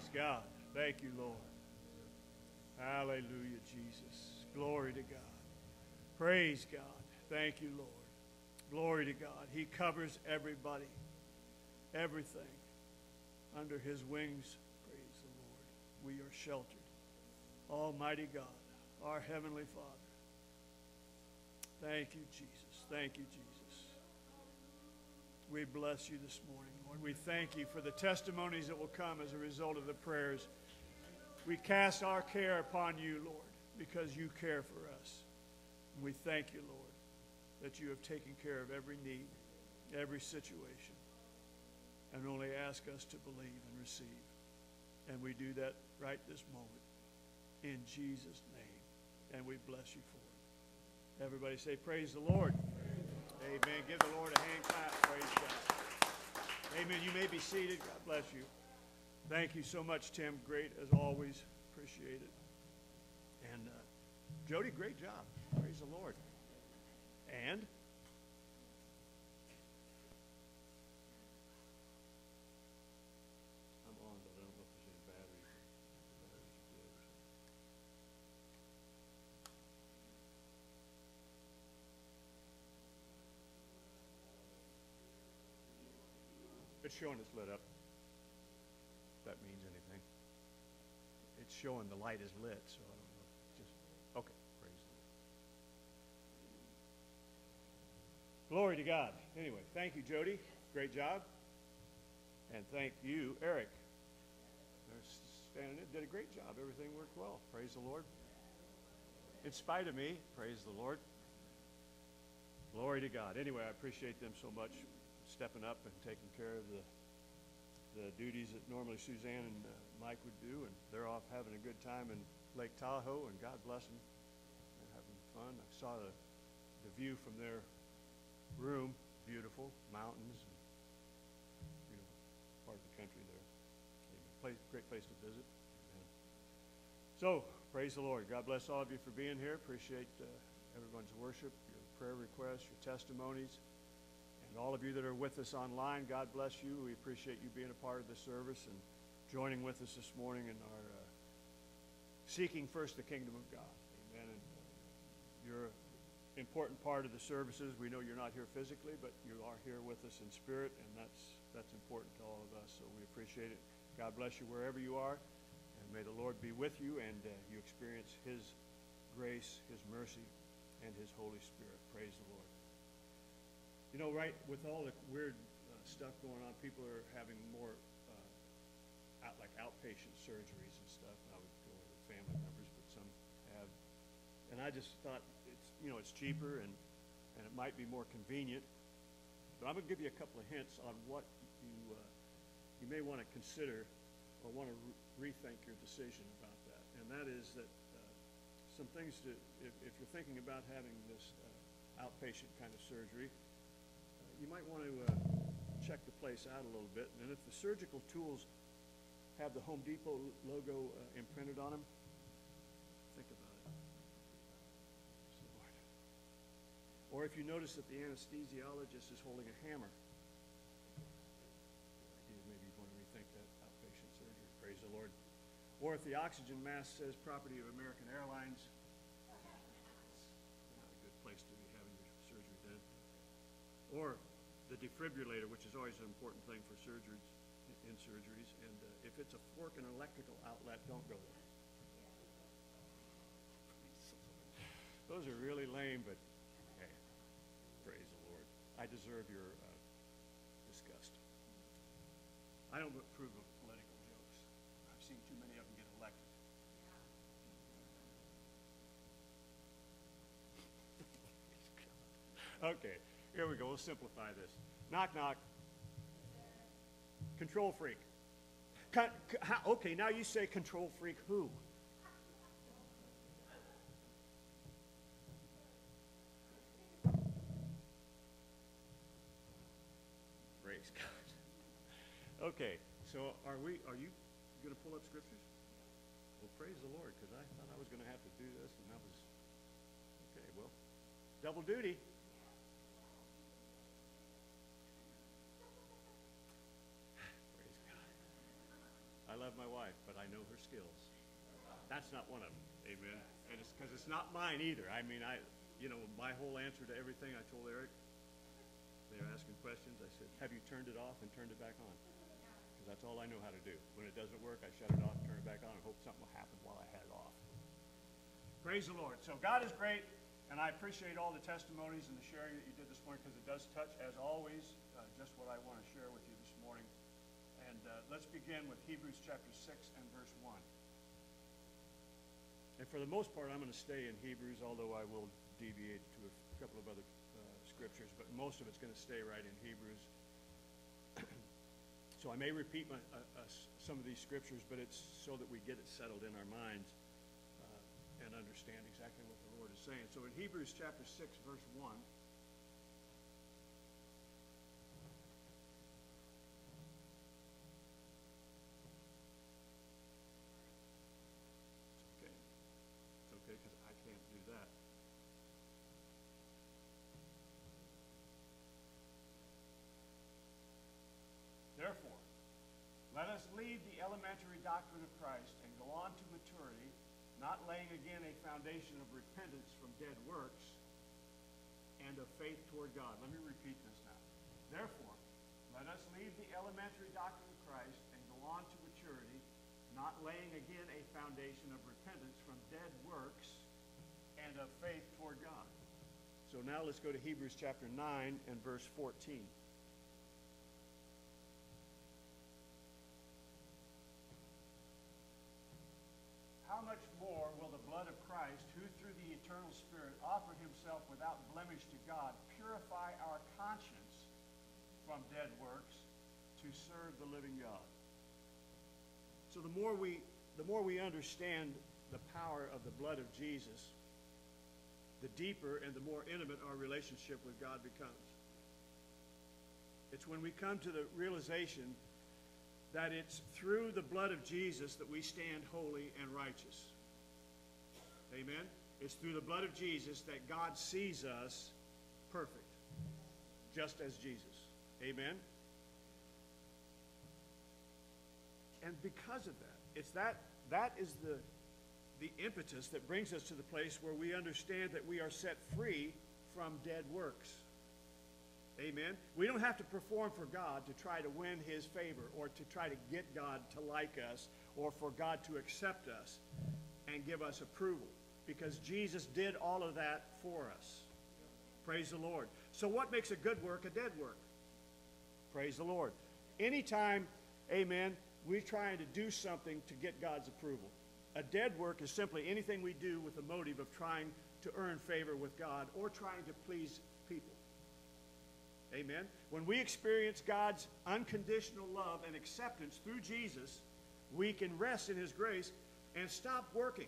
Praise God. Thank you, Lord. Hallelujah, Jesus. Glory to God. Praise God. Thank you, Lord. Glory to God. He covers everybody, everything under his wings. Praise the Lord. We are sheltered. Almighty God, our Heavenly Father. Thank you, Jesus. Thank you, Jesus. We bless you this morning, Lord. We thank you for the testimonies that will come as a result of the prayers. We cast our care upon you, Lord, because you care for us. And we thank you, Lord, that you have taken care of every need, every situation, and only ask us to believe and receive. And we do that right this moment in Jesus' name. And we bless you for it. Everybody say, Praise the Lord. Amen. Give the Lord a hand clap. Praise God. Amen. You may be seated. God bless you. Thank you so much, Tim. Great as always. Appreciate it. And uh, Jody, great job. Praise the Lord. And It's showing it's lit up. If that means anything. It's showing the light is lit, so I don't know. Just, okay, praise the Lord. Glory to God. Anyway, thank you, Jody. Great job. And thank you, Eric. They're standing in, did a great job. Everything worked well. Praise the Lord. In spite of me, praise the Lord. Glory to God. Anyway, I appreciate them so much stepping up and taking care of the the duties that normally Suzanne and uh, Mike would do, and they're off having a good time in Lake Tahoe, and God bless them. They're having fun. I saw the, the view from their room, beautiful, mountains, and beautiful part of the country there. Place, great place to visit. Amen. So, praise the Lord. God bless all of you for being here. Appreciate uh, everyone's worship, your prayer requests, your testimonies. And all of you that are with us online, God bless you. We appreciate you being a part of the service and joining with us this morning in our uh, seeking first the kingdom of God. Amen. And uh, you're an important part of the services. We know you're not here physically, but you are here with us in spirit, and that's that's important to all of us. So we appreciate it. God bless you wherever you are, and may the Lord be with you, and uh, you experience His grace, His mercy, and His Holy Spirit. Praise the Lord. You know, right, with all the weird uh, stuff going on, people are having more, uh, out, like outpatient surgeries and stuff. I would go with family members, but some have. And I just thought it's, you know, it's cheaper and, and it might be more convenient. But I'm gonna give you a couple of hints on what you, uh, you may wanna consider or wanna re- rethink your decision about that. And that is that, uh, some things to, if, if you're thinking about having this, uh, outpatient kind of surgery, you might want to uh, check the place out a little bit. And if the surgical tools have the Home Depot logo uh, imprinted on them, think about it. Or if you notice that the anesthesiologist is holding a hammer, maybe you want to rethink that outpatient surgery. Praise the Lord. Or if the oxygen mask says property of American Airlines, not a good place to be having your surgery done. Or the defibrillator, which is always an important thing for surgeries, in surgeries, and uh, if it's a fork and electrical outlet, don't go there. Those are really lame, but hey, praise the Lord. I deserve your uh, disgust. I don't approve of political jokes. I've seen too many of them get elected. okay. Here we go. We'll simplify this. Knock, knock. Control freak. Con- how, okay, now you say control freak who? Praise God. Okay, so are we? Are you going to pull up scriptures? Well, praise the Lord, because I thought I was going to have to do this, and that was okay. Well, double duty. My wife, but I know her skills. That's not one of them. Amen. And it's because it's not mine either. I mean, I, you know, my whole answer to everything I told Eric, they were asking questions. I said, Have you turned it off and turned it back on? Because that's all I know how to do. When it doesn't work, I shut it off, turn it back on, and hope something will happen while I had it off. Praise the Lord. So God is great, and I appreciate all the testimonies and the sharing that you did this morning because it does touch, as always, uh, just what I want to share with you this morning. And uh, let's begin with Hebrews chapter 6 and verse 1. And for the most part, I'm going to stay in Hebrews, although I will deviate to a couple of other uh, scriptures, but most of it's going to stay right in Hebrews. so I may repeat my, uh, uh, some of these scriptures, but it's so that we get it settled in our minds uh, and understand exactly what the Lord is saying. So in Hebrews chapter 6, verse 1, It's okay. It's okay because I can't do that. Therefore, let us leave the doctrine of Christ and go on to maturity, not laying again a foundation of repentance from dead works and of faith toward God. Let me repeat this now. Therefore, let us leave the elementary doctrine of Christ and go on to maturity, not laying again a foundation of repentance from dead works and of faith toward God. So now let's go to Hebrews chapter 9 and verse 14. How much more will the blood of Christ, who through the eternal Spirit without blemish to God, purify our conscience from dead works to serve the living God? So the more we the more we understand the power of the blood of Jesus, the deeper and the more intimate our relationship with God becomes. It's when we come to the realization that it's through the blood of Jesus that we stand holy and righteous. Amen? It's through the blood of Jesus that God sees us perfect, just as Jesus. Amen? And because of that, it's that that is the the impetus that brings us to the place where we understand that we are set free from dead works. Amen. We don't have to perform for God to try to win his favor or to try to get God to like us or for God to accept us and give us approval because Jesus did all of that for us. Praise the Lord. So what makes a good work a dead work? Praise the Lord. Anytime, amen, we're trying to do something to get God's approval. A dead work is simply anything we do with the motive of trying to earn favor with God or trying to please people. Amen. When we experience God's unconditional love and acceptance through Jesus, we can rest in His grace and stop working,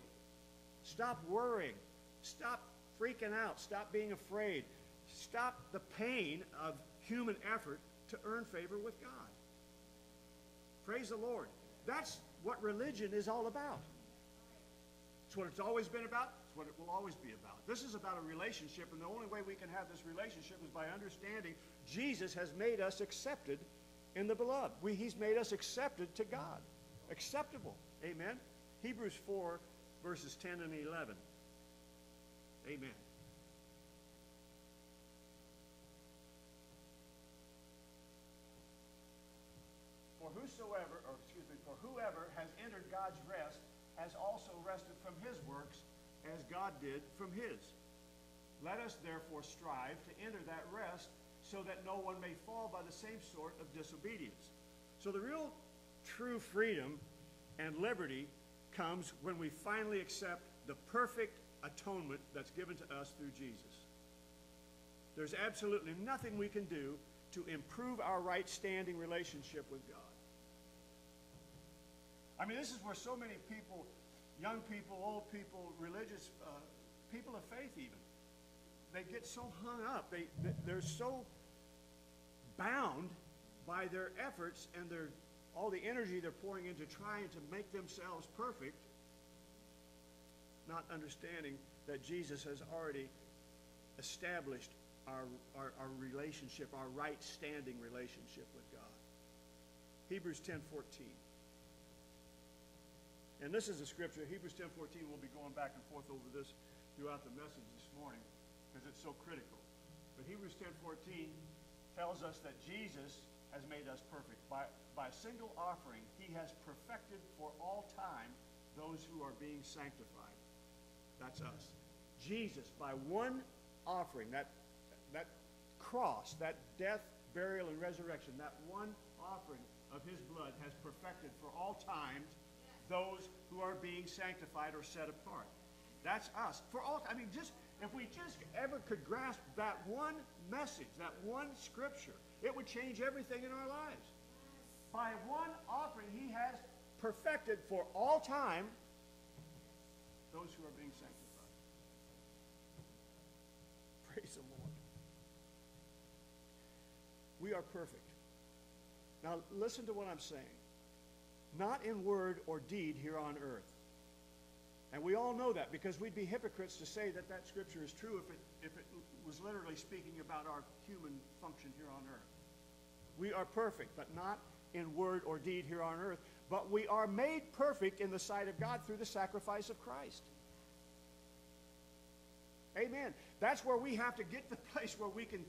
stop worrying, stop freaking out, stop being afraid, stop the pain of human effort to earn favor with God. Praise the Lord. That's what religion is all about. It's what it's always been about. It's what it will always be about. This is about a relationship, and the only way we can have this relationship is by understanding Jesus has made us accepted in the beloved. We, he's made us accepted to God. Acceptable. Amen. Hebrews 4, verses 10 and 11. Amen. For whosoever, or excuse me, for whoever has entered God's rest has also rested from his works as God did from his. Let us therefore strive to enter that rest so that no one may fall by the same sort of disobedience. So the real true freedom and liberty comes when we finally accept the perfect atonement that's given to us through Jesus. There's absolutely nothing we can do to improve our right standing relationship with God. I mean, this is where so many people, young people, old people, religious uh, people of faith even, they get so hung up. They, they're so bound by their efforts and their, all the energy they're pouring into trying to make themselves perfect, not understanding that Jesus has already established our, our, our relationship, our right standing relationship with God. Hebrews 10 14. And this is a scripture, Hebrews 10:14. We'll be going back and forth over this throughout the message this morning because it's so critical. But Hebrews 10:14 tells us that Jesus has made us perfect. By, by a single offering, he has perfected for all time those who are being sanctified. That's us. Jesus, by one offering, that, that cross, that death, burial, and resurrection, that one offering of his blood has perfected for all times those who are being sanctified or set apart. That's us. For all, I mean, just if we just ever could grasp that one message, that one scripture, it would change everything in our lives. By one offering, he has perfected for all time those who are being sanctified. Praise the Lord. We are perfect. Now, listen to what I'm saying. Not in word or deed here on earth. And we all know that because we'd be hypocrites to say that that scripture is true if it, if it was literally speaking about our human function here on earth. We are perfect, but not in word or deed here on earth. But we are made perfect in the sight of God through the sacrifice of Christ. Amen. That's where we have to get the place where we can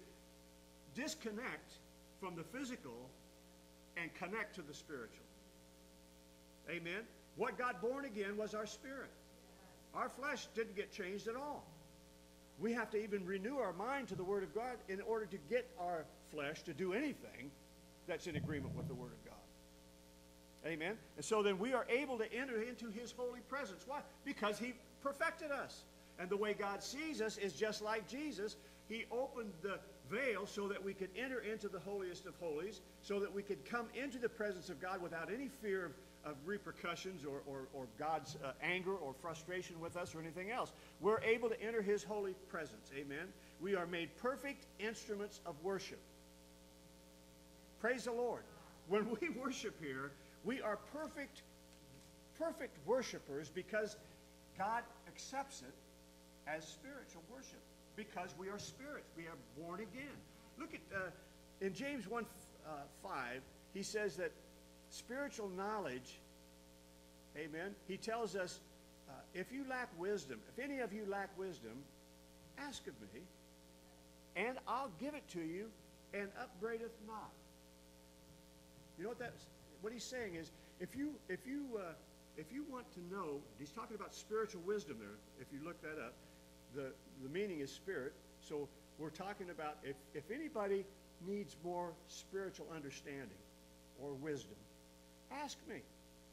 disconnect from the physical and connect to the spiritual. Amen. What got born again was our spirit. Our flesh didn't get changed at all. We have to even renew our mind to the Word of God in order to get our flesh to do anything that's in agreement with the Word of God. Amen. And so then we are able to enter into His holy presence. Why? Because He perfected us. And the way God sees us is just like Jesus. He opened the veil so that we could enter into the holiest of holies, so that we could come into the presence of God without any fear of of repercussions or, or, or God's uh, anger or frustration with us or anything else. We're able to enter his holy presence. Amen. We are made perfect instruments of worship. Praise the Lord. When we worship here, we are perfect, perfect worshipers because God accepts it as spiritual worship because we are spirits. We are born again. Look at, uh, in James 1 uh, 5, he says that spiritual knowledge, amen, he tells us uh, if you lack wisdom, if any of you lack wisdom, ask of me, and I'll give it to you, and upbraideth not. You know what that's what he's saying is if you if you uh, if you want to know, he's talking about spiritual wisdom there. If you look that up, the the meaning is spirit. So we're talking about if if anybody needs more spiritual understanding or wisdom, Ask me,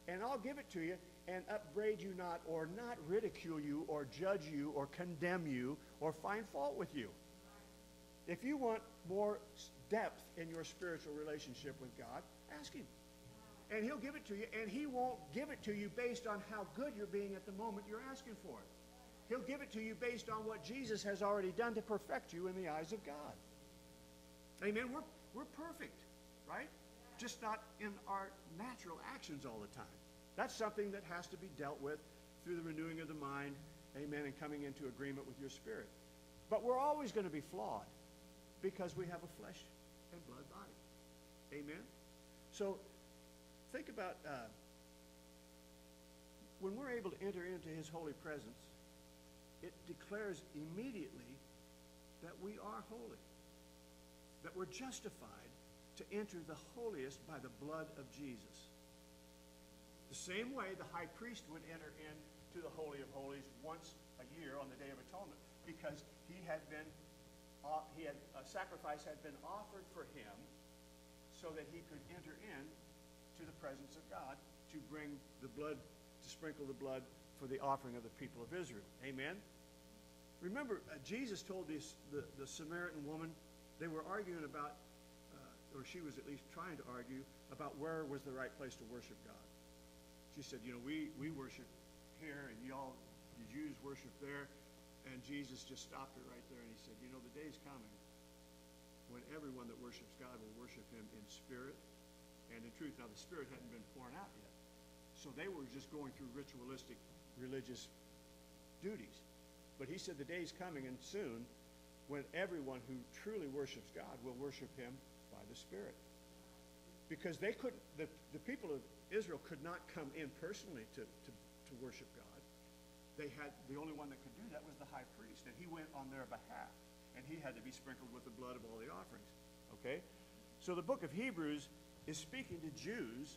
and I'll give it to you, and upbraid you not, or not ridicule you, or judge you, or condemn you, or find fault with you. If you want more depth in your spiritual relationship with God, ask Him. And He'll give it to you, and He won't give it to you based on how good you're being at the moment you're asking for it. He'll give it to you based on what Jesus has already done to perfect you in the eyes of God. Amen. We're, we're perfect, right? just not in our natural actions all the time. That's something that has to be dealt with through the renewing of the mind, amen, and coming into agreement with your spirit. But we're always going to be flawed because we have a flesh and blood body. Amen? So think about uh, when we're able to enter into his holy presence, it declares immediately that we are holy, that we're justified to enter the holiest by the blood of Jesus. The same way the high priest would enter into the Holy of Holies once a year on the Day of Atonement because he had been, uh, he had, a sacrifice had been offered for him so that he could enter in to the presence of God to bring the blood, to sprinkle the blood for the offering of the people of Israel. Amen? Remember, uh, Jesus told this, the, the Samaritan woman, they were arguing about or she was at least trying to argue about where was the right place to worship God. She said, you know, we, we worship here and y'all, the Jews worship there. And Jesus just stopped her right there and he said, you know, the day's coming when everyone that worships God will worship him in spirit and in truth. Now, the spirit hadn't been poured out yet. So they were just going through ritualistic religious duties. But he said the day is coming and soon when everyone who truly worships God will worship him by the Spirit. Because they couldn't, the, the people of Israel could not come in personally to, to to worship God. They had, the only one that could do that was the high priest, and he went on their behalf. And he had to be sprinkled with the blood of all the offerings. Okay? So the book of Hebrews is speaking to Jews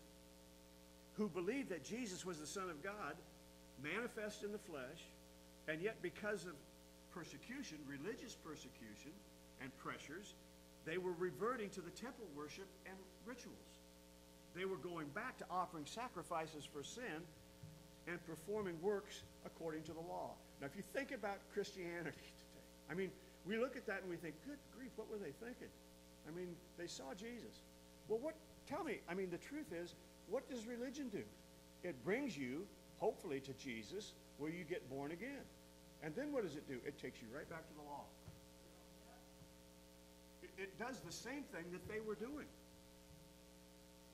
who believed that Jesus was the Son of God, manifest in the flesh, and yet because of persecution, religious persecution, and pressures, they were reverting to the temple worship and rituals. They were going back to offering sacrifices for sin and performing works according to the law. Now, if you think about Christianity today, I mean, we look at that and we think, good grief, what were they thinking? I mean, they saw Jesus. Well, what, tell me, I mean, the truth is, what does religion do? It brings you, hopefully, to Jesus where you get born again. And then what does it do? It takes you right back to the law. It, it does the same thing that they were doing.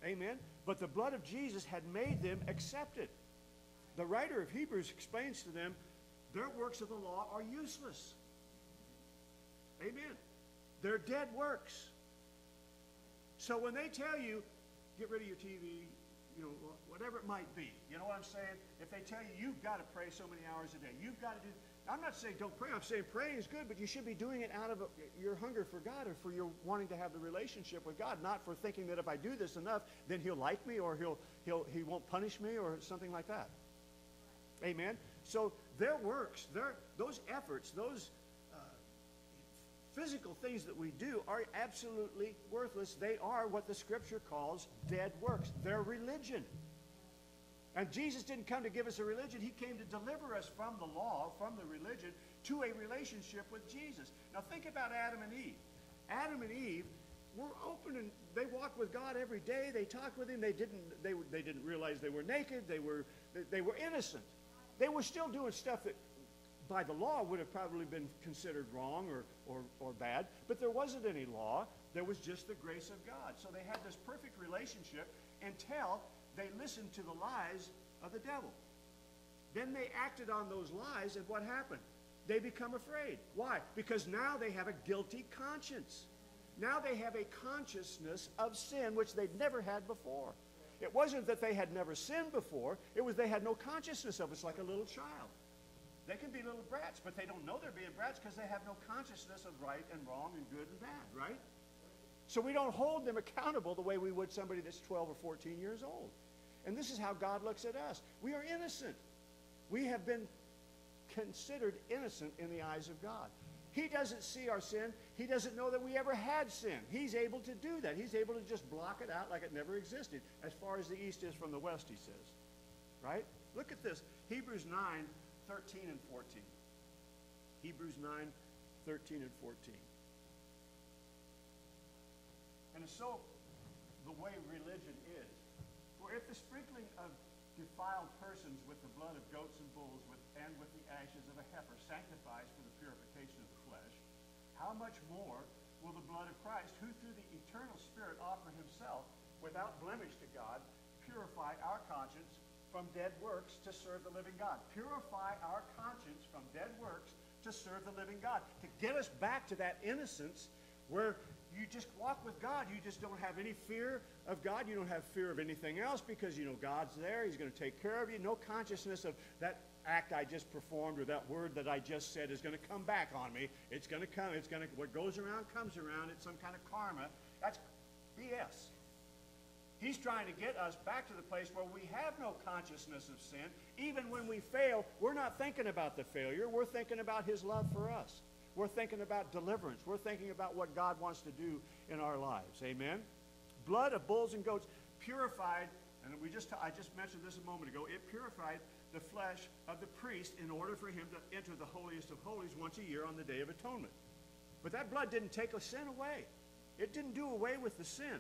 Amen? But the blood of Jesus had made them accepted. The writer of Hebrews explains to them their works of the law are useless. Amen. They're dead works. So when they tell you, get rid of your TV, you know, whatever it might be, you know what I'm saying? If they tell you you've got to pray so many hours a day, you've got to do, I'm not saying don't pray. I'm saying praying is good, but you should be doing it out of a, your hunger for God or for your wanting to have the relationship with God, not for thinking that if I do this enough, then He'll like me or He'll, he'll, He won't punish me or something like that. Amen? So their works, their, those efforts, those physical things that we do are absolutely worthless. They are what the Scripture calls dead works. They're religion. And Jesus didn't come to give us a religion. He came to deliver us from the law, from the religion, to a relationship with Jesus. Now think about Adam and Eve. Adam and Eve were open and they walked with God every day. They talked with him. They didn't, they, they didn't realize they were naked. They were, they, they were innocent. They were still doing stuff that by the law would have probably been considered wrong or, or, or bad, but there wasn't any law. There was just the grace of God. So they had this perfect relationship until they listened to the lies of the devil. Then they acted on those lies, and what happened? They become afraid. Why? Because now they have a guilty conscience. Now they have a consciousness of sin, which they'd never had before. It wasn't that they had never sinned before, it was they had no consciousness of it. It's like a little child. They can be little brats, but they don't know they're being brats because they have no consciousness of right and wrong and good and bad, right? So we don't hold them accountable the way we would somebody that's 12 or 14 years old. And this is how God looks at us. We are innocent. We have been considered innocent in the eyes of God. He doesn't see our sin. He doesn't know that we ever had sin. He's able to do that. He's able to just block it out like it never existed, as far as the east is from the west, he says. Right? Look at this. Hebrews 9, 13 and 14. Hebrews 9, 13 and 14. And so the way religion is. For if the sprinkling of defiled persons with the blood of goats and bulls with, and with the ashes of a heifer sanctifies for the purification of the flesh, how much more will the blood of Christ, who through the eternal Spirit offered himself without blemish to God, purify our conscience from dead works to serve the living God? Purify our conscience from dead works to serve the living God. To get us back to that innocence where you just walk with God. You just don't have any fear of God. You don't have fear of anything else because you know God's there. He's going to take care of you. No consciousness of that act I just performed or that word that I just said is going to come back on me. It's going to come. It's going to, what goes around comes around. It's some kind of karma. That's BS. He's trying to get us back to the place where we have no consciousness of sin. Even when we fail, we're not thinking about the failure. We're thinking about his love for us. We're thinking about deliverance. We're thinking about what God wants to do in our lives. Amen? Blood of bulls and goats purified, and we just I just mentioned this a moment ago, it purified the flesh of the priest in order for him to enter the holiest of holies once a year on the Day of Atonement. But that blood didn't take a sin away. It didn't do away with the sin.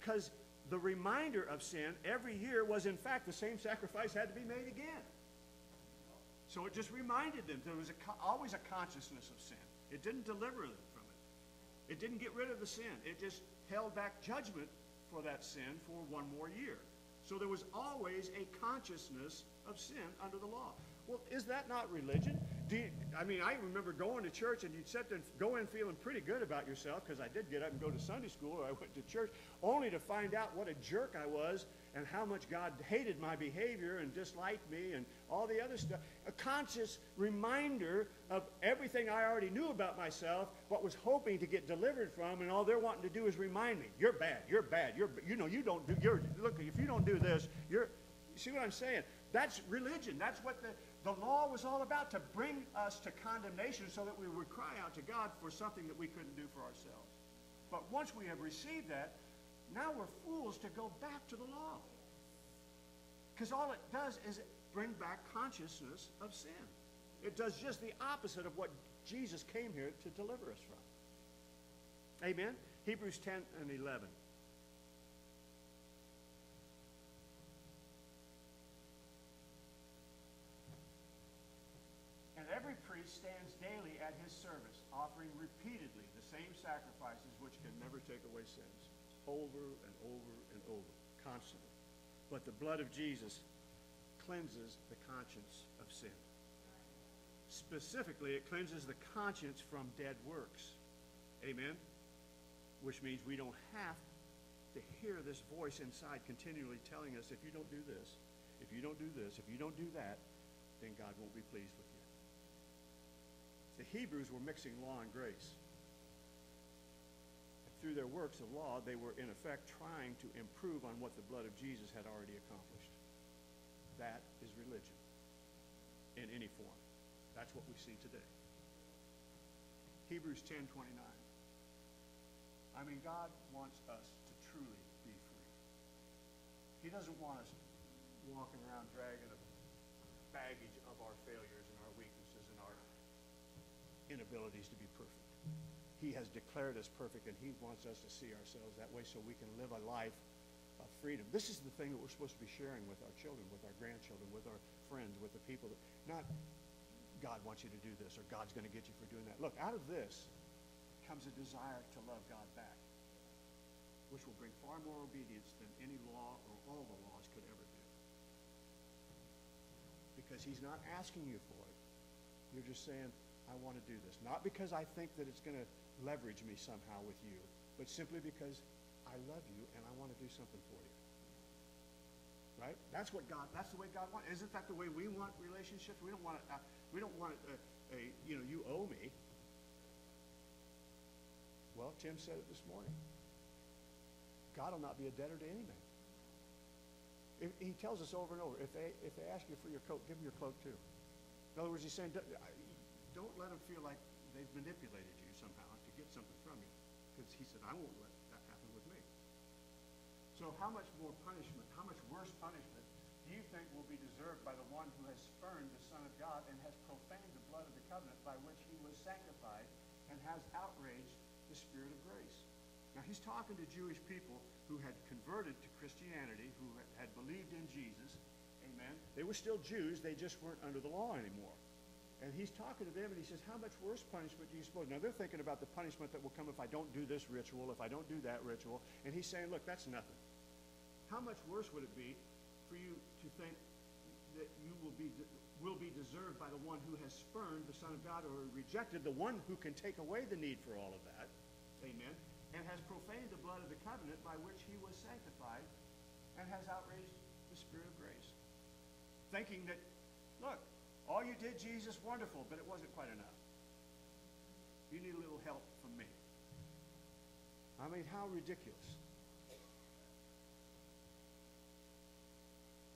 Because the reminder of sin every year was, in fact, the same sacrifice had to be made again. So it just reminded them there was a, always a consciousness of sin. It didn't deliver them from it. It didn't get rid of the sin. It just held back judgment for that sin for one more year. So there was always a consciousness of sin under the law. Well, is that not religion? I mean, I remember going to church and you'd sit there and go in feeling pretty good about yourself because I did get up and go to Sunday school or I went to church only to find out what a jerk I was and how much God hated my behavior and disliked me and all the other stuff. A conscious reminder of everything I already knew about myself, what was hoping to get delivered from, and all they're wanting to do is remind me, you're bad, you're bad, you're, you know, you don't do, you're, look, if you don't do this, you're, you see what I'm saying? That's religion. That's what the, the law was all about, to bring us to condemnation so that we would cry out to God for something that we couldn't do for ourselves. But once we have received that, now we're fools to go back to the law. Because all it does is bring back consciousness of sin. It does just the opposite of what Jesus came here to deliver us from. Amen? Hebrews 10 and 11. Take away sins, over and over and over, constantly. But the blood of Jesus cleanses the conscience of sin. Specifically, it cleanses the conscience from dead works. Amen? Which means we don't have to hear this voice inside continually telling us if you don't do this, if you don't do this, if you don't do that, then God won't be pleased with you. The Hebrews were mixing law and grace. Through their works of law, they were in effect trying to improve on what the blood of Jesus had already accomplished. That is religion in any form. That's what we see today. Hebrews 10 29. I mean, God wants us to truly be free. He doesn't want us walking around dragging a baggage of our failures and our weaknesses and our inabilities to be perfect. He has declared us perfect, and He wants us to see ourselves that way so we can live a life of freedom. This is the thing that we're supposed to be sharing with our children, with our grandchildren, with our friends, with the people that, not God wants you to do this or God's going to get you for doing that. Look, out of this comes a desire to love God back, which will bring far more obedience than any law or all the laws could ever do. Because He's not asking you for it. You're just saying, I want to do this. Not because I think that it's going to leverage me somehow with you, but simply because I love you and I want to do something for you. Right? That's what God. That's the way God wants. Isn't that the way we want relationships? We don't want. Uh, we don't want it. Uh, a you know, you owe me. Well, Tim said it this morning. God will not be a debtor to any man. If, he tells us over and over. If they if they ask you for your coat, give them your cloak too. In other words, he's saying, don't let them feel like they've manipulated you somehow get something from you. Because he said, I won't let that happen with me. So how much more punishment, how much worse punishment do you think will be deserved by the one who has spurned the Son of God and has profaned the blood of the covenant by which he was sanctified and has outraged the Spirit of grace? Now he's talking to Jewish people who had converted to Christianity, who had believed in Jesus. Amen. They were still Jews, they just weren't under the law anymore. And he's talking to them and he says, How much worse punishment do you suppose? Now they're thinking about the punishment that will come if I don't do this ritual, if I don't do that ritual. And he's saying, Look, that's nothing. How much worse would it be for you to think that you will be will be deserved by the one who has spurned the Son of God or rejected the one who can take away the need for all of that? Amen. And has profaned the blood of the covenant by which he was sanctified and has outraged the Spirit of grace. Thinking that, look, all you did, Jesus, wonderful, but it wasn't quite enough. You need a little help from me. I mean, how ridiculous.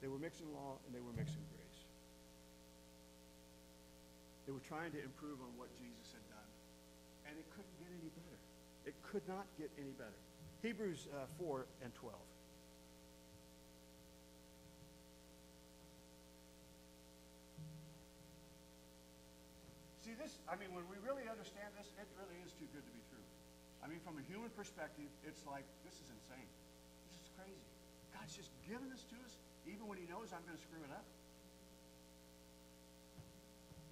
They were mixing law and they were mixing grace. They were trying to improve on what Jesus had done. And it couldn't get any better. It could not get any better. Hebrews uh, 4 and 12. I mean, when we really understand this, it really is too good to be true. I mean, from a human perspective, it's like, this is insane. This is crazy. God's just giving this to us, even when he knows I'm going to screw it up.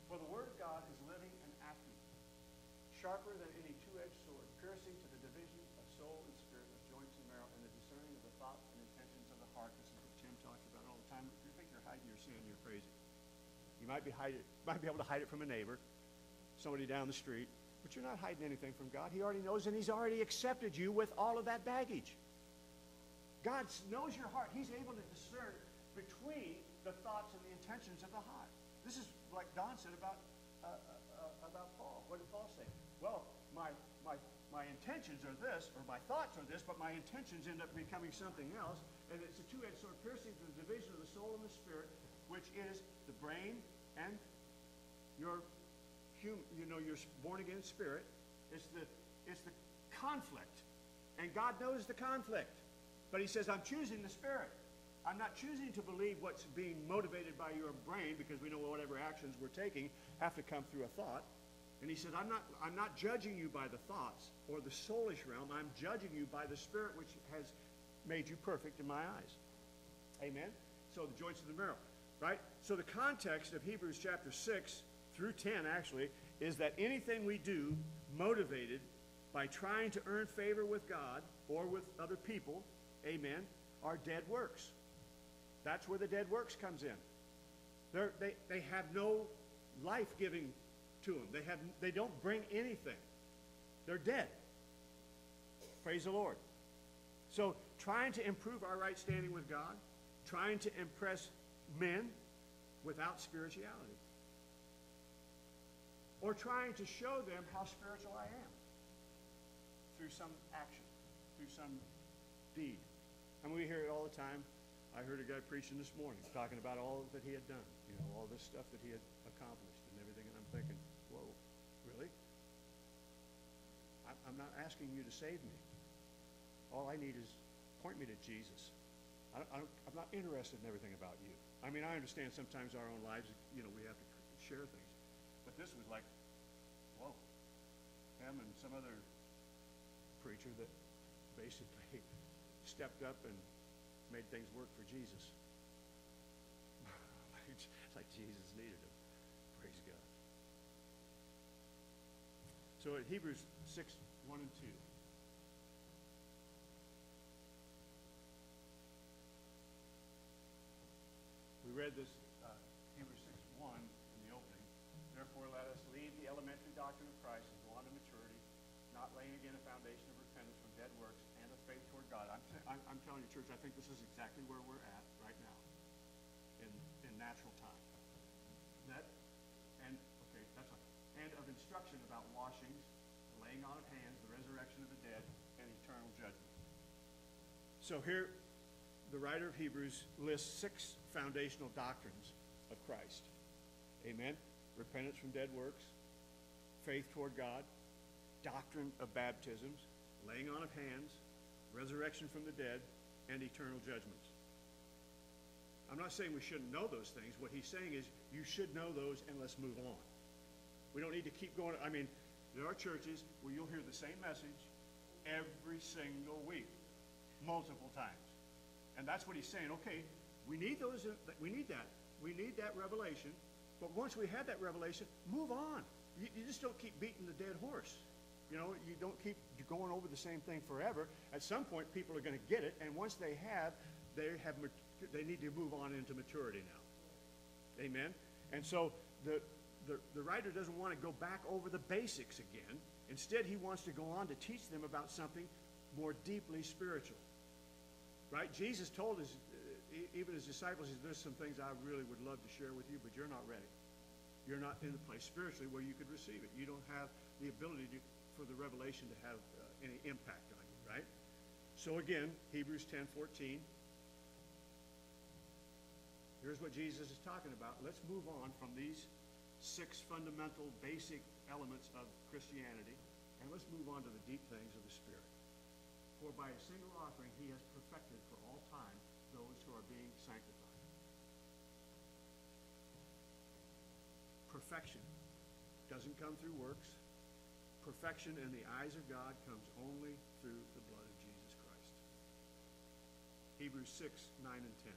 For the word of God is living and active, sharper than any two-edged sword, piercing to the division of soul and spirit, of joints and marrow, and the discerning of the thoughts and intentions of the heart. This is what Tim talks about all the time. If you think you're hiding your sin, you're crazy. You You might be, hide it, might be able to hide it from a neighbor, somebody down the street, but you're not hiding anything from God. He already knows, and He's already accepted you with all of that baggage. God knows your heart. He's able to discern between the thoughts and the intentions of the heart. This is like Don said about, uh, uh, uh, about Paul. What did Paul say? Well, my, my, my intentions are this, or my thoughts are this, but my intentions end up becoming something else. And it's a two-edged sword piercing to the division of the soul and the spirit, which is the brain and your hum, you know, your born again spirit. It's the, it's the conflict. And God knows the conflict. But he says, I'm choosing the spirit. I'm not choosing to believe what's being motivated by your brain because we know whatever actions we're taking have to come through a thought. And he said, I'm not, I'm not judging you by the thoughts or the soulish realm. I'm judging you by the spirit which has made you perfect in my eyes. Amen? So the joints of the marrow, right? So the context of Hebrews chapter 6 through 10 actually is that anything we do motivated by trying to earn favor with God or with other people, amen, are dead works. That's where the dead works comes in. They're, they, they have no life-giving to them. They, have, they don't bring anything. They're dead. Praise the Lord. So trying to improve our right standing with God, trying to impress men without spirituality, or trying to show them how spiritual I am through some action, through some deed. And we hear it all the time. I heard a guy preaching this morning talking about all that he had done, you know, all this stuff that he had accomplished and everything. And I'm thinking, whoa, really? I'm not asking you to save me. All I need is point me to Jesus. I I'm not interested in everything about you. I mean, I understand sometimes our own lives, you know, we have to share things. But this was like, whoa, him and some other preacher that basically stepped up and made things work for Jesus. it's like Jesus needed him. Praise God. So at Hebrews 6, 1 and 2. We read this, doctrine of Christ and go on to maturity, not laying again a foundation of repentance from dead works and of faith toward God. I'm, t- I'm, I'm telling you, church, I think this is exactly where we're at right now in, in natural time. That, and, okay, that's fine. And of instruction about washings, laying on of hands, the resurrection of the dead, and eternal judgment. So here, the writer of Hebrews lists six foundational doctrines of Christ. Amen? Repentance from dead works, faith toward God, doctrine of baptisms, laying on of hands, resurrection from the dead, and eternal judgments. I'm not saying we shouldn't know those things. What he's saying is you should know those and let's move on. We don't need to keep going. I mean, there are churches where you'll hear the same message every single week, multiple times. And that's what he's saying. Okay, we need those. We need that. We need that revelation. But once we have that revelation, move on. You, you just don't keep beating the dead horse. You know, you don't keep going over the same thing forever. At some point, people are going to get it, and once they have, they have they need to move on into maturity now. Amen. And so the the, the writer doesn't want to go back over the basics again. Instead, he wants to go on to teach them about something more deeply spiritual. Right? Jesus told his, uh, even his disciples, there's some things I really would love to share with you, but you're not ready. You're not in the place spiritually where you could receive it. You don't have the ability to, for the revelation to have uh, any impact on you, right? So again, Hebrews 10, 14. Here's what Jesus is talking about. Let's move on from these six fundamental basic elements of Christianity, and let's move on to the deep things of the Spirit. For by a single offering he has perfected for Perfection doesn't come through works. Perfection in the eyes of God comes only through the blood of Jesus Christ. Hebrews 6, 9, and 10.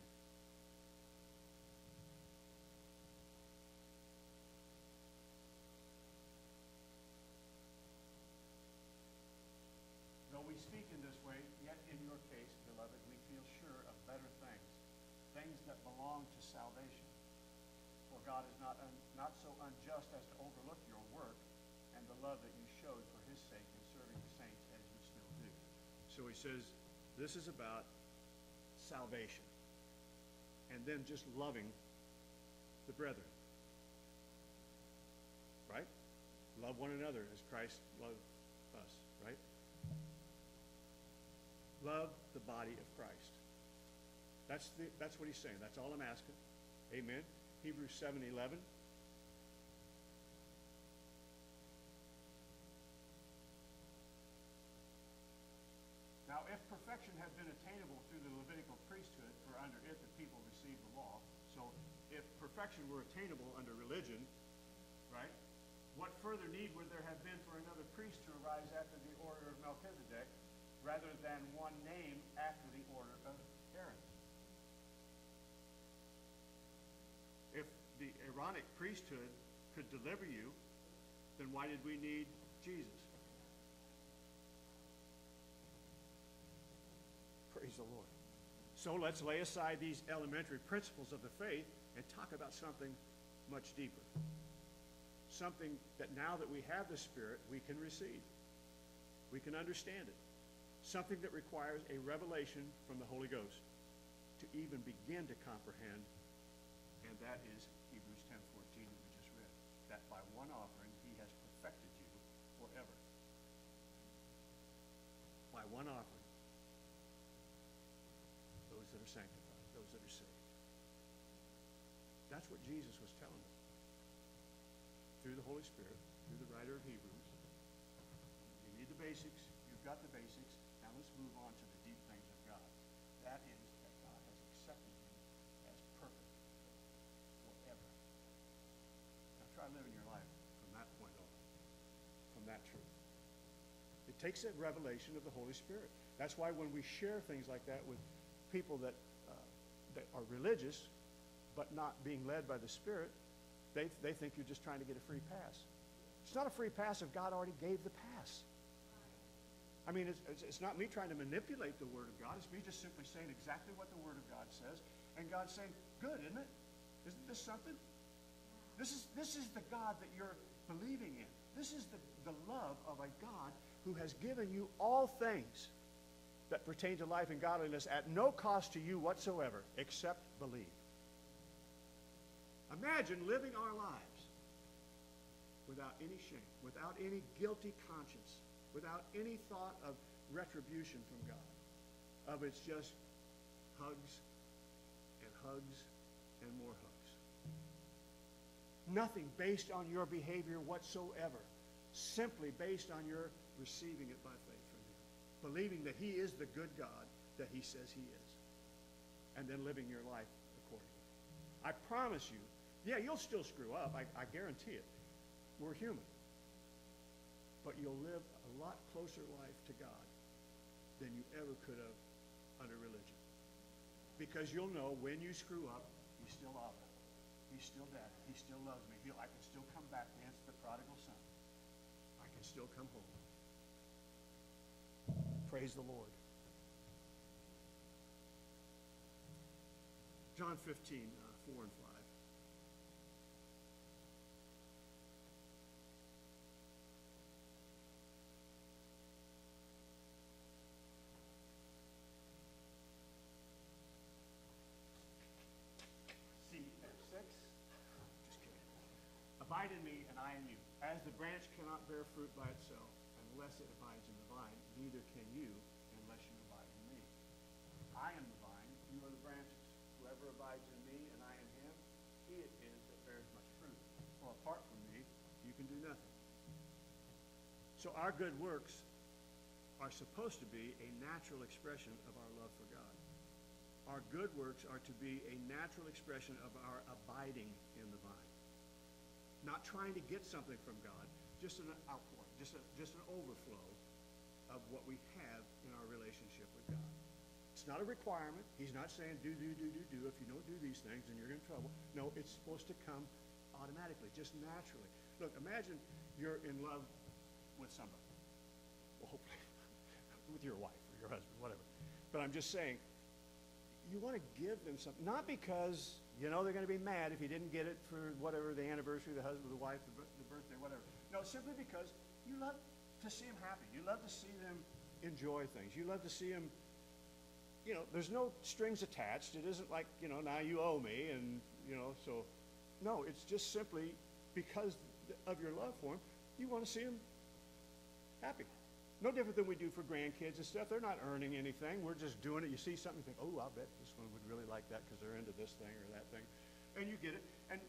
Though we speak in this way, yet in your case, beloved, we feel sure of better things, things that belong to salvation. God is not, un, not so unjust as to overlook your work and the love that you showed for his sake in serving the saints as you still do. So he says, this is about salvation. And then just loving the brethren. Right? Love one another as Christ loved us, right? Love the body of Christ. That's, the, that's what he's saying. That's all I'm asking. Amen. Hebrews 7 11. Now, if perfection had been attainable through the Levitical priesthood, for under it the people received the law, so if perfection were attainable under religion, right, what further need would there have been for another priest to arise after the order of Melchizedek, rather than one name after the order of Aaron? If the Aaronic priesthood could deliver you, then why did we need Jesus? Praise the Lord. So let's lay aside these elementary principles of the faith and talk about something much deeper. Something that now that we have the Spirit, we can receive. We can understand it. Something that requires a revelation from the Holy Ghost to even begin to comprehend, and that is one offering those that are sanctified, those that are saved. That's what Jesus was telling them. Through the Holy Spirit, through the writer of Hebrews. You need the basics. You've got the basics. Takes a revelation of the Holy Spirit. That's why when we share things like that with people that, uh, that are religious but not being led by the Spirit, they, they think you're just trying to get a free pass. It's not a free pass if God already gave the pass. I mean, it's, it's, it's not me trying to manipulate the Word of God. It's me just simply saying exactly what the Word of God says. And God's saying, good, isn't it? Isn't this something? This is, this is the God that you're believing in. This is the, the love of a God who has given you all things that pertain to life and godliness at no cost to you whatsoever, except believe. Imagine living our lives without any shame, without any guilty conscience, without any thought of retribution from God. Of it's just hugs and hugs and more hugs. Nothing based on your behavior whatsoever, simply based on your receiving it by faith from Him, believing that He is the good God that He says He is, and then living your life accordingly. I promise you, yeah, you'll still screw up. I, I guarantee it. We're human. But you'll live a lot closer life to God than you ever could have under religion. Because you'll know when you screw up, He's still Abba. He's still Dad. He still loves me. He'll, I can still come back answer the prodigal son. I can still come home. Praise the Lord. John 15, uh, 4 and 5. See, there's six. Just kidding. Abide in me, and I in you. As the branch cannot bear fruit by itself unless it abides in the vine, neither can you unless you abide in me. I am the vine, you are the branches. Whoever abides in me and I in him, he it is that bears much fruit. For apart from me, you can do nothing. So our good works are supposed to be a natural expression of our love for God. Our good works are to be a natural expression of our abiding in the vine. Not trying to get something from God, just an outpouring, just, a, just an overflow of what we have in our relationship with God. It's not a requirement. He's not saying do, do, do, do, do. If you don't do these things, then you're in trouble. No, it's supposed to come automatically, just naturally. Look, imagine you're in love with somebody. Well, hopefully with your wife or your husband, whatever. But I'm just saying, you want to give them something. Not because, you know, they're going to be mad if you didn't get it for whatever, the anniversary, the husband, the wife, the, the birthday, whatever. No, simply because you love to see them happy. You love to see them enjoy things. You love to see them, you know, there's no strings attached. It isn't like, you know, now you owe me and, you know, so, no, it's just simply because of your love for them, you want to see them happy. No different than we do for grandkids and stuff. They're not earning anything. We're just doing it. You see something, you think, oh, I'll bet this one would really like that because they're into this thing or that thing. And you get it. And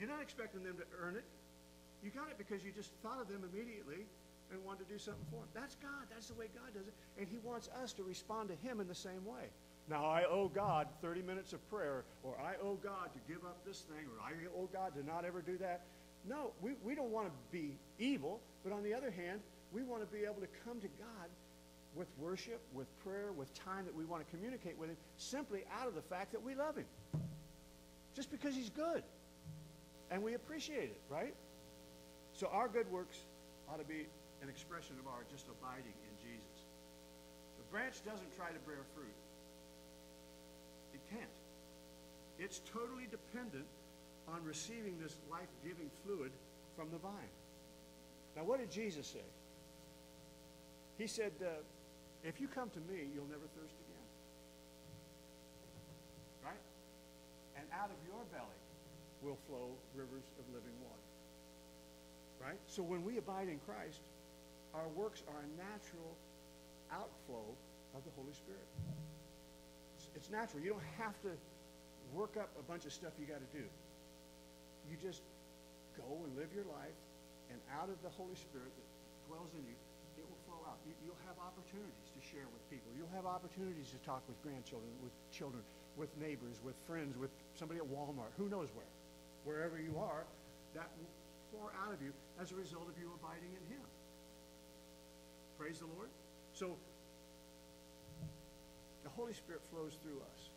you're not expecting them to earn it. You got it because you just thought of them immediately and wanted to do something for him. That's God. That's the way God does it. And he wants us to respond to him in the same way. Now, I owe God 30 minutes of prayer, or I owe God to give up this thing, or I owe God to not ever do that. No, we, we don't want to be evil, but on the other hand, we want to be able to come to God with worship, with prayer, with time that we want to communicate with Him, simply out of the fact that we love Him. Just because He's good. And we appreciate it, right? So our good works ought to be an expression of our just abiding in Jesus. The branch doesn't try to bear fruit. It can't. It's totally dependent on receiving this life-giving fluid from the vine. Now, what did Jesus say? He said, uh, if you come to me, you'll never thirst again. Right? And out of your belly will flow rivers of living water. Right? So when we abide in Christ, our works are a natural outflow of the Holy Spirit. It's, it's natural. You don't have to work up a bunch of stuff you got to do. You just go and live your life, and out of the Holy Spirit that dwells in you, it will flow out. You, will have opportunities to share with people. You'll have opportunities to talk with grandchildren, with children, with neighbors, with friends, with somebody at Walmart, who knows where. Wherever you are, that will pour out of you as a result of you abiding in Him. Praise the Lord. So, the Holy Spirit flows through us.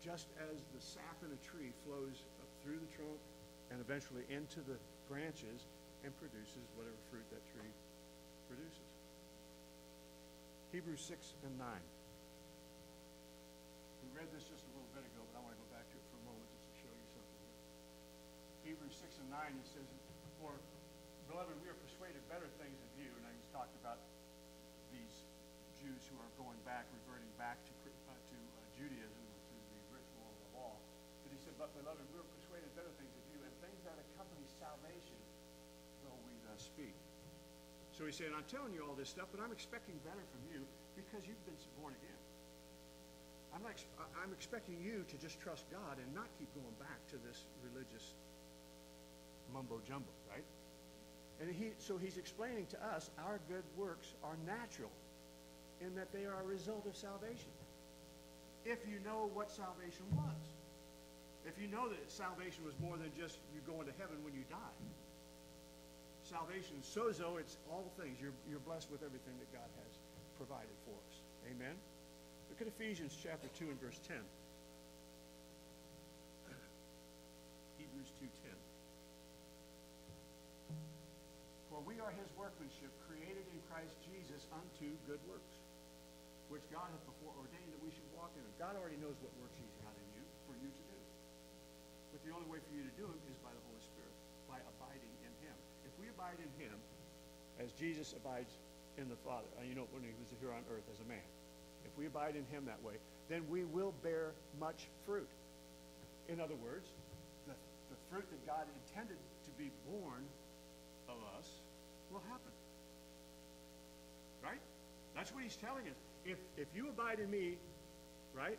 Just as the sap in a tree flows up through the trunk and eventually into the branches and produces whatever fruit that tree produces. Hebrews 6 and 9. We read this just a little bit ago, but I want to go back to it for a moment just to show you something here. Hebrews 6 and 9, it says, For, beloved, we are persuaded better things talked about these Jews who are going back, reverting back to, uh, to uh, Judaism, to the ritual of the law. But he said, But, beloved, we are persuaded better things of you, and things that accompany salvation, though we thus speak. So he said, I'm telling you all this stuff, but I'm expecting better from you because you've been born again. I'm, not, I'm expecting you to just trust God and not keep going back to this religious mumbo jumbo, right? And he, so he's explaining to us our good works are natural in that they are a result of salvation. If you know what salvation was, if you know that salvation was more than just you going to heaven when you die salvation sozo, it's all things. You're, you're blessed with everything that God has provided for us. Amen? Look at Ephesians chapter 2 and verse 10. For we are his workmanship, created in Christ Jesus unto good works, which God hath before ordained that we should walk in them. God already knows what works he's got in you for you to do. But the only way for you to do them is by the Holy Spirit, by abiding in him If we abide in him as Jesus abides in the Father, uh, you know, when he was here on earth as a man, if we abide in him that way, then we will bear much fruit. In other words, the, the fruit that God intended to be born of us will happen. Right? That's what he's telling us. If, if you abide in me, right,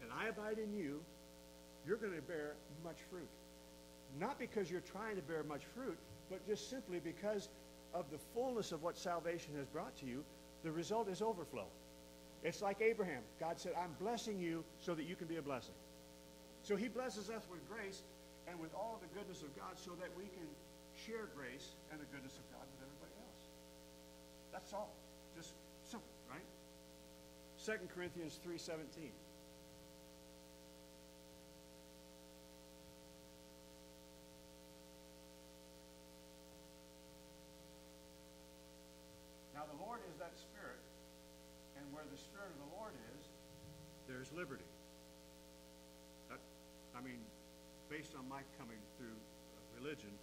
and I abide in you, you're going to bear much fruit. Not because you're trying to bear much fruit, but just simply because of the fullness of what salvation has brought to you, the result is overflow. It's like Abraham. God said, I'm blessing you so that you can be a blessing. So he blesses us with grace and with all the goodness of God so that we can share grace and the goodness of God with everybody else. That's all. Just simple, right? 2 Corinthians 3.17. Now the Lord is that Spirit, and where the Spirit of the Lord is, there's liberty. That, I mean, based on my coming through religion,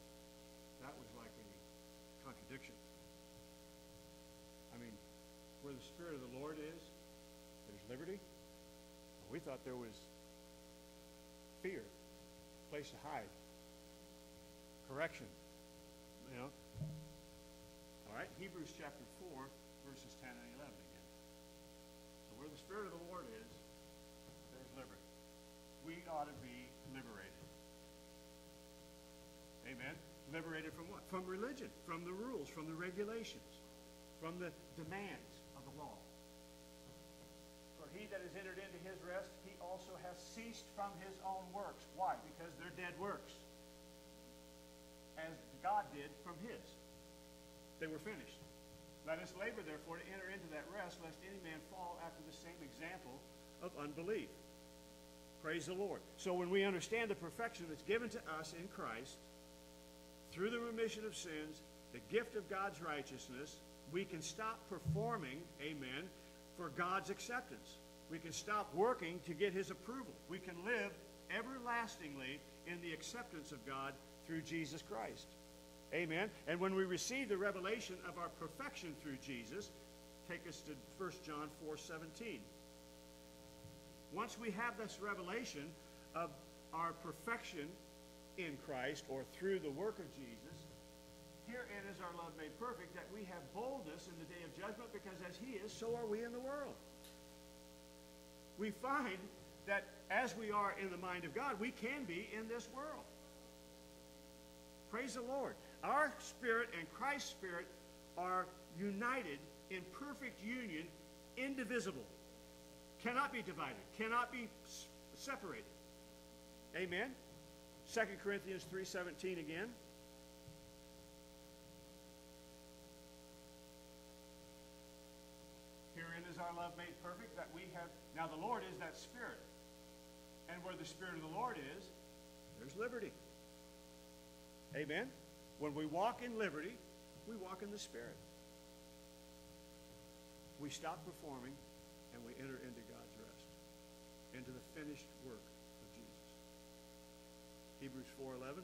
that was like a contradiction. I mean, where the Spirit of the Lord is, there's liberty. We thought there was fear, place to hide, correction, you know. All right, Hebrews chapter 4, verses 10 and 11 again. So where the Spirit of the Lord is, there's liberty. We ought to be liberated. Amen? Liberated from what? From religion, from the rules, from the regulations, from the demands of the law. For he that is entered into his rest, he also has ceased from his own works. Why? Because they're dead works. As God did from his. They were finished. Let us labor, therefore, to enter into that rest, lest any man fall after the same example of unbelief. Praise the Lord. So when we understand the perfection that's given to us in Christ, through the remission of sins, the gift of God's righteousness, we can stop performing, amen, for God's acceptance. We can stop working to get his approval. We can live everlastingly in the acceptance of God through Jesus Christ. Amen. And when we receive the revelation of our perfection through Jesus, take us to 1 John 4 17. Once we have this revelation of our perfection in Christ or through the work of Jesus, herein is our love made perfect, that we have boldness in the day of judgment, because as he is, so are we in the world. We find that as we are in the mind of God, we can be in this world. Praise the Lord. Our spirit and Christ's spirit are united in perfect union, indivisible. Cannot be divided, cannot be separated. Amen. 2 Corinthians 3:17 again. Herein is our love made perfect that we have now the Lord is that spirit. And where the spirit of the Lord is, there's liberty. Amen. When we walk in liberty, we walk in the spirit. We stop performing and we enter into God's rest, into the finished work. Hebrews 4:11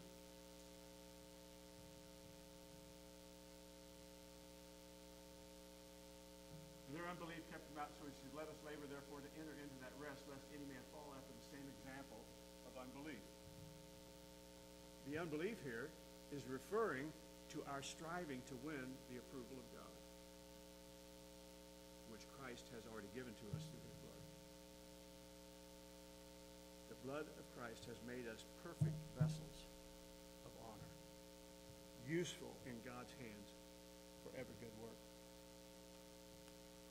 Their unbelief kept them out, so he says, Let us labor, therefore, to enter into that rest, lest any man fall after the same example of unbelief. The unbelief here is referring to our striving to win the approval of God, which Christ has already given to us through his blood. The blood of Christ has made us perfect vessels of honor, useful in God's hands for every good work.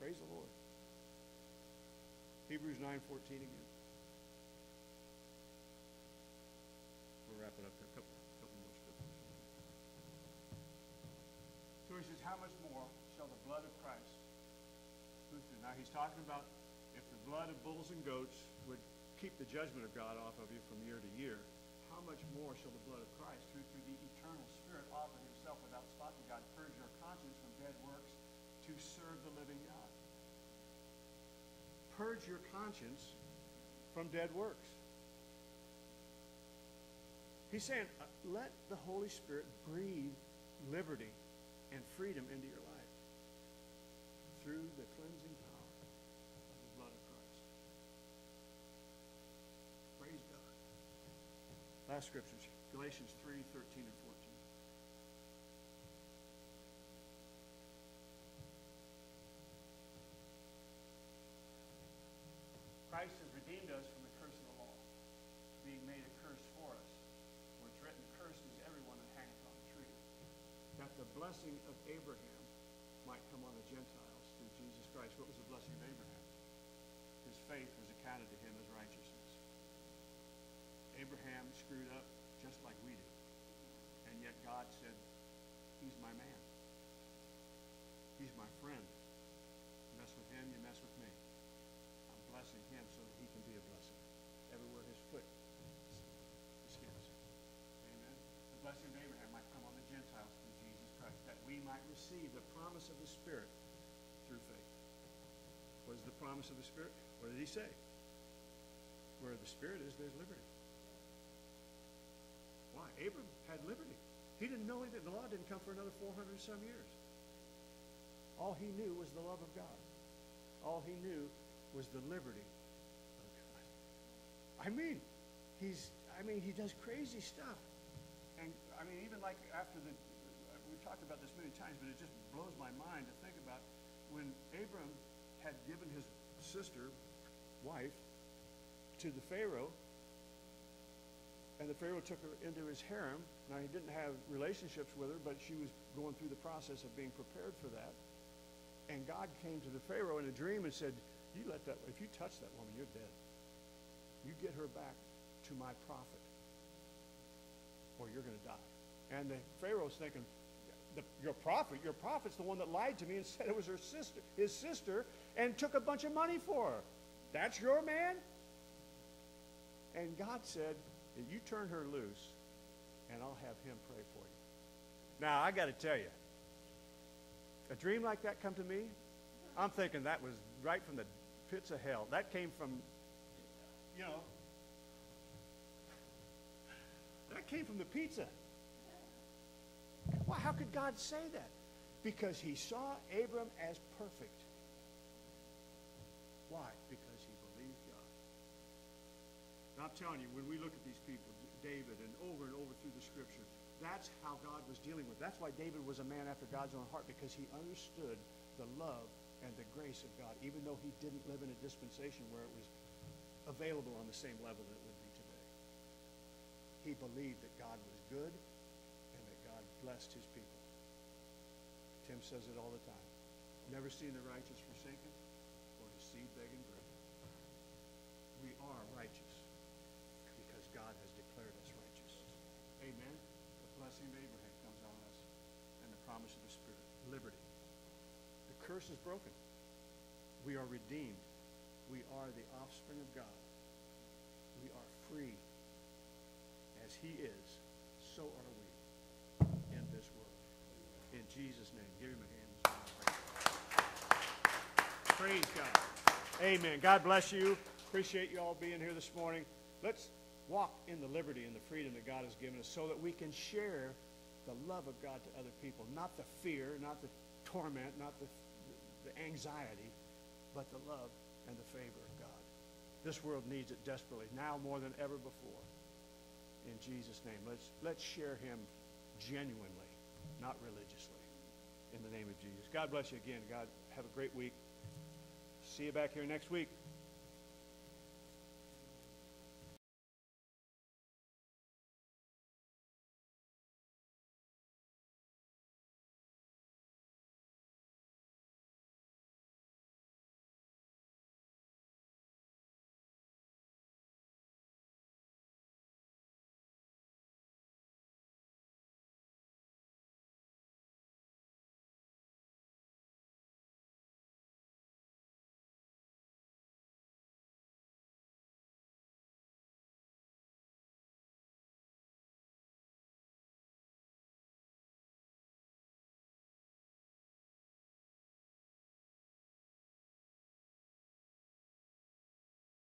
Praise the Lord. Hebrews 9.14 again. We'll wrap it up here. A couple, couple more scriptures. So he says, how much more shall the blood of Christ, now he's talking about if the blood of bulls and goats would keep the judgment of God off of you from year to year, how much more shall the blood of Christ, who through the eternal Spirit offered himself without spot to God, purge your conscience from dead works to serve the living God. Purge your conscience from dead works. He's saying, uh, let the Holy Spirit breathe liberty and freedom into your life through the cleansing power of the blood of Christ. Praise God. Last scriptures, Galatians 3, 13 and 14. Christ has redeemed us from the curse of the law, being made a curse for us. For it's written, Cursed is everyone that hangeth on the tree. That the blessing of Abraham might come on the Gentiles through Jesus Christ. What was the blessing of Abraham? His faith was accounted to him as righteousness. Abraham screwed up just like we did. And yet God said, He's my man. He's my friend. You mess with him, you mess with me. I'm blessing him so that he can be a blessing. Everywhere his foot skips. Amen. The blessing of Abraham might come on the Gentiles through Jesus Christ, that we might receive the promise of the Spirit through faith. What is the promise of the Spirit? What did he say? where the Spirit is, there's liberty. Abram had liberty. He didn't know that the law didn't come for another 400 some years. All he knew was the love of God. All he knew was the liberty of God. I mean, he's, I mean, he does crazy stuff. And, I mean, even like after the, we've talked about this many times, but it just blows my mind to think about when Abram had given his sister, wife, to the Pharaoh, and the Pharaoh took her into his harem. Now, he didn't have relationships with her, but she was going through the process of being prepared for that. And God came to the Pharaoh in a dream and said, you let that, if you touch that woman, you're dead. You get her back to my prophet, or you're going to die. And the Pharaoh's thinking, the, your prophet, your prophet's the one that lied to me and said it was her sister, his sister, and took a bunch of money for her. That's your man? And God said, you turn her loose, and I'll have him pray for you. Now, I got to tell you, a dream like that come to me, I'm thinking that was right from the pits of hell. That came from, you know, that came from the pizza. Well, how could God say that? Because he saw Abram as perfect. Why? Because he believed God. And I'm telling you, when we look at these people, David, and over and over through the scripture, that's how God was dealing with. That's why David was a man after God's own heart, because he understood the love and the grace of God, even though he didn't live in a dispensation where it was available on the same level that it would be today. He believed that God was good and that God blessed his people. Tim says it all the time. Never seen the righteous forsaken blessing of Abraham comes on us and the promise of the Spirit. Liberty. The curse is broken. We are redeemed. We are the offspring of God. We are free. As he is, so are we in this world. In Jesus' name, give him a hand. Praise God. Amen. God bless you. Appreciate you all being here this morning. Let's walk in the liberty and the freedom that God has given us so that we can share the love of God to other people. Not the fear, not the torment, not the, the anxiety, but the love and the favor of God. This world needs it desperately, now more than ever before. In Jesus' name, let's, let's share him genuinely, not religiously. In the name of Jesus. God bless you again. God, have a great week. See you back here next week.